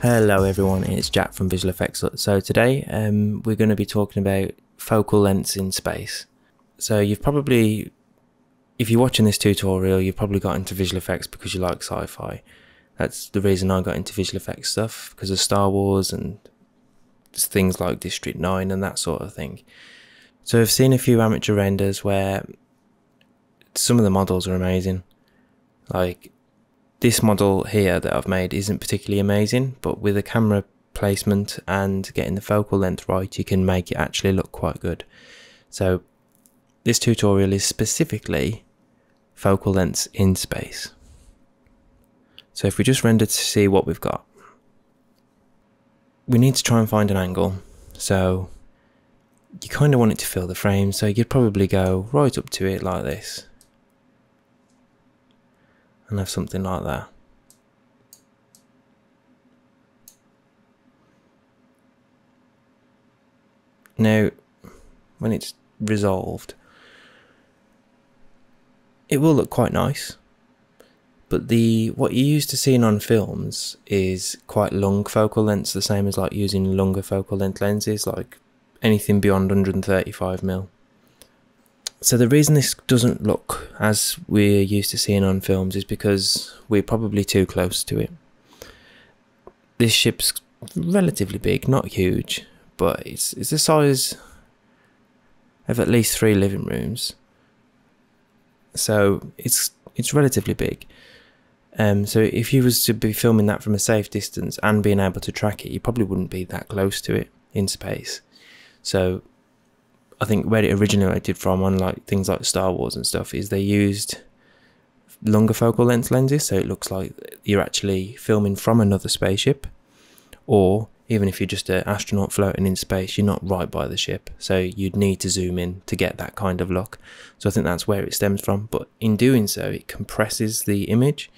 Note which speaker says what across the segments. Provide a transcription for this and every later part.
Speaker 1: Hello everyone, it's Jack from Visual Effects. So today um, we're going to be talking about focal lengths in space. So you've probably, if you're watching this tutorial, you've probably got into visual effects because you like sci-fi. That's the reason I got into visual effects stuff, because of Star Wars and things like District 9 and that sort of thing. So I've seen a few amateur renders where some of the models are amazing. Like this model here that I've made isn't particularly amazing, but with the camera placement and getting the focal length right, you can make it actually look quite good. So this tutorial is specifically focal lengths in space. So if we just render to see what we've got, we need to try and find an angle. So you kind of want it to fill the frame, so you'd probably go right up to it like this. And have something like that. Now, when it's resolved, it will look quite nice. But the what you used to seeing on films is quite long focal lengths, the same as like using longer focal length lenses, like anything beyond 135 mil. So the reason this doesn't look as we're used to seeing on films is because we're probably too close to it. This ship's relatively big, not huge, but it's it's the size of at least three living rooms. So it's it's relatively big. Um, so if you was to be filming that from a safe distance and being able to track it, you probably wouldn't be that close to it in space. So I think where it originated from on like things like Star Wars and stuff is they used longer focal length lenses, so it looks like you're actually filming from another spaceship, or even if you're just an astronaut floating in space, you're not right by the ship, so you'd need to zoom in to get that kind of look. So I think that's where it stems from. But in doing so, it compresses the image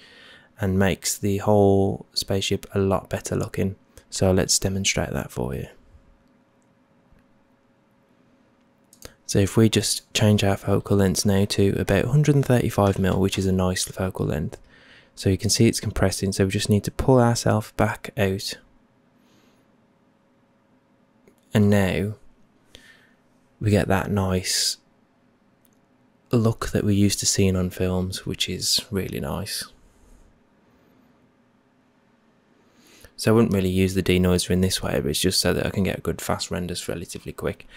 Speaker 1: and makes the whole spaceship a lot better looking. So let's demonstrate that for you. So if we just change our focal length now to about 135mm, which is a nice focal length, so you can see it's compressing, so we just need to pull ourselves back out. And now we get that nice look that we're used to seeing on films, which is really nice. So I wouldn't really use the denoiser in this way, but it's just so that I can get good fast renders relatively quick.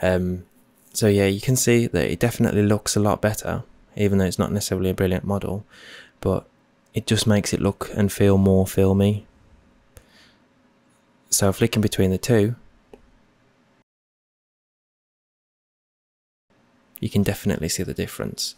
Speaker 1: Um, so yeah, you can see that it definitely looks a lot better, even though it's not necessarily a brilliant model, but it just makes it look and feel more filmy. So flicking between the two, you can definitely see the difference.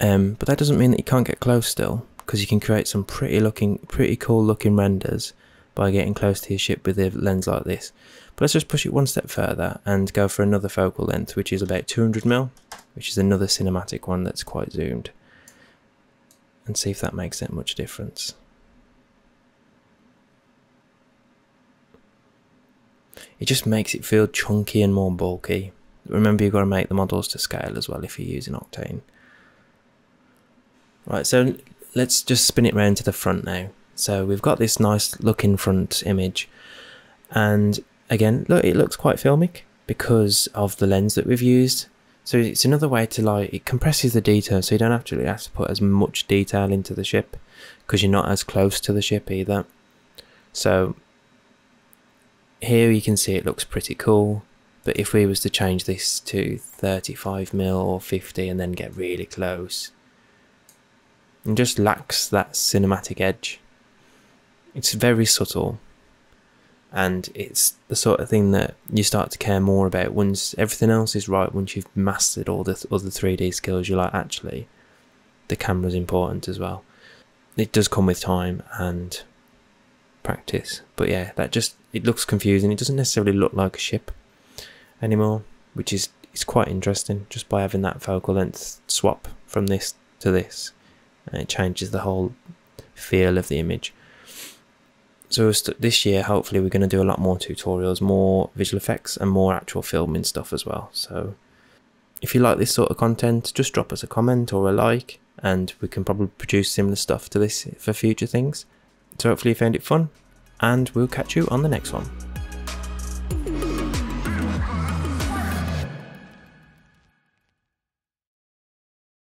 Speaker 1: Um, but that doesn't mean that you can't get close still, because you can create some pretty looking, pretty cool looking renders by getting close to your ship with a lens like this. But let's just push it one step further and go for another focal length, which is about 200mm, which is another cinematic one that's quite zoomed. And see if that makes that much difference. It just makes it feel chunky and more bulky. Remember you've got to make the models to scale as well if you're using Octane. Right, so let's just spin it round to the front now. So we've got this nice looking front image and again look it looks quite filmic because of the lens that we've used. So it's another way to like it compresses the detail so you don't actually have to put as much detail into the ship because you're not as close to the ship either. So here you can see it looks pretty cool but if we was to change this to 35 mil or 50 and then get really close it just lacks that cinematic edge it's very subtle and it's the sort of thing that you start to care more about once everything else is right once you've mastered all the other 3d skills you're like actually the camera's important as well. It does come with time and practice. But yeah that just it looks confusing. It doesn't necessarily look like a ship anymore which is it's quite interesting just by having that focal length swap from this to this. And it changes the whole feel of the image so this year, hopefully, we're going to do a lot more tutorials, more visual effects, and more actual filming stuff as well. So if you like this sort of content, just drop us a comment or a like, and we can probably produce similar stuff to this for future things. So hopefully you found it fun, and we'll catch you on the next one.